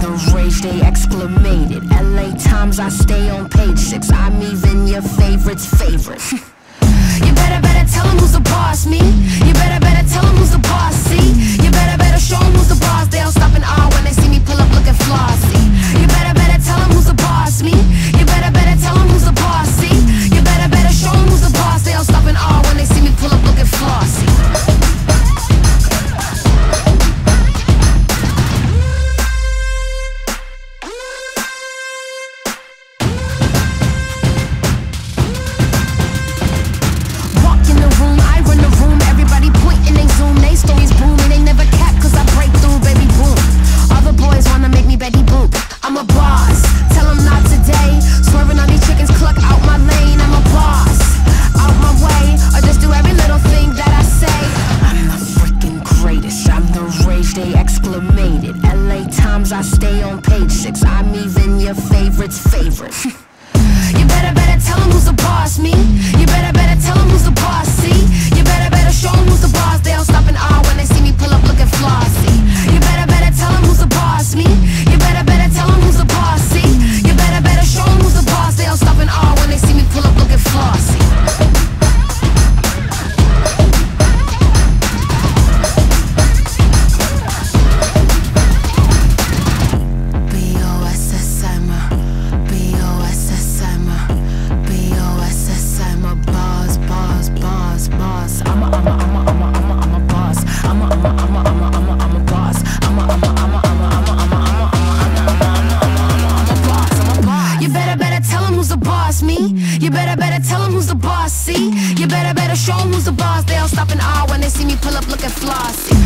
the rage they exclamated. LA Times I stay on page 6 I'm even your favorite's favorite. stay on page six. I'm even your favorite's favorite. You better, better tell him who's the boss, me. You better, better tell him who's the boss, see. I'm a, I'm a, I'm a, I'm a, I'm a, I'm a boss. I'm a, I'm a, I'm a, I'm a, I'm a, I'm a, I'm a, I'm a, I'm a, I'm a, I'm a boss. You better, better tell who's the boss, me. You better, better tell who's the boss, see. You better, better show him who's the boss. They all stop and awe when they see me pull up looking flossy.